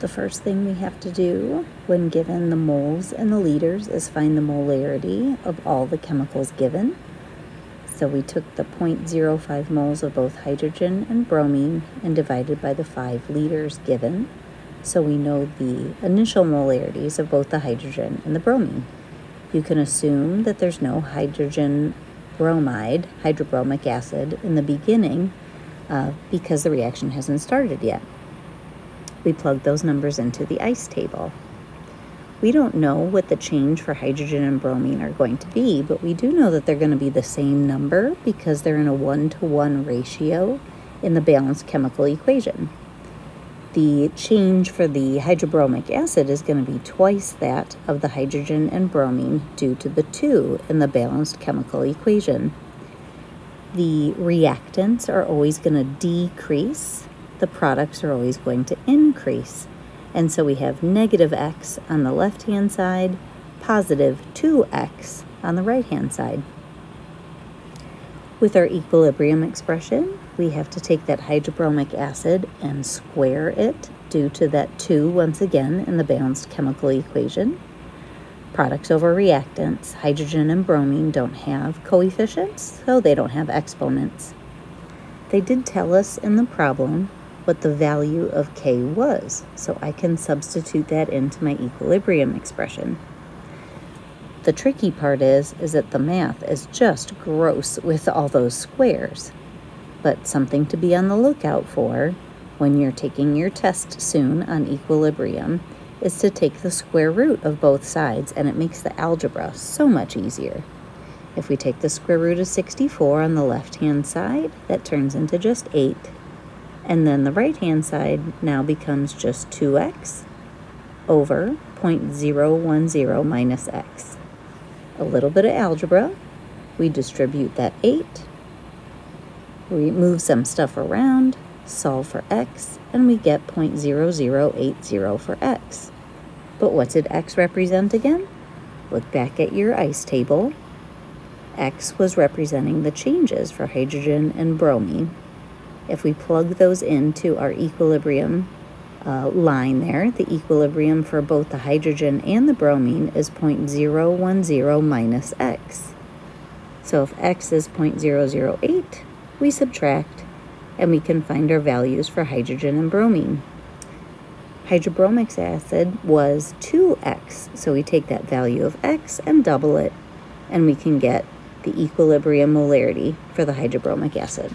The first thing we have to do when given the moles and the liters is find the molarity of all the chemicals given. So we took the 0.05 moles of both hydrogen and bromine and divided by the 5 liters given. So we know the initial molarities of both the hydrogen and the bromine. You can assume that there's no hydrogen bromide, hydrobromic acid, in the beginning uh, because the reaction hasn't started yet we plug those numbers into the ICE table. We don't know what the change for hydrogen and bromine are going to be, but we do know that they're going to be the same number because they're in a one to one ratio in the balanced chemical equation. The change for the hydrobromic acid is going to be twice that of the hydrogen and bromine due to the 2 in the balanced chemical equation. The reactants are always going to decrease the products are always going to increase. And so we have negative x on the left-hand side, positive 2x on the right-hand side. With our equilibrium expression, we have to take that hydrobromic acid and square it due to that 2 once again in the balanced chemical equation. Products over reactants, hydrogen and bromine don't have coefficients, so they don't have exponents. They did tell us in the problem what the value of k was, so I can substitute that into my equilibrium expression. The tricky part is, is that the math is just gross with all those squares. But something to be on the lookout for when you're taking your test soon on equilibrium is to take the square root of both sides and it makes the algebra so much easier. If we take the square root of 64 on the left-hand side, that turns into just 8 and then the right-hand side now becomes just 2x over 0.010 minus x. A little bit of algebra. We distribute that 8. We move some stuff around, solve for x, and we get 0.0080 for x. But what did x represent again? Look back at your ICE table. x was representing the changes for hydrogen and bromine if we plug those into our equilibrium uh, line there, the equilibrium for both the hydrogen and the bromine is 0.010 minus x. So if x is 0.008, we subtract and we can find our values for hydrogen and bromine. Hydrobromic acid was 2x, so we take that value of x and double it, and we can get the equilibrium molarity for the hydrobromic acid.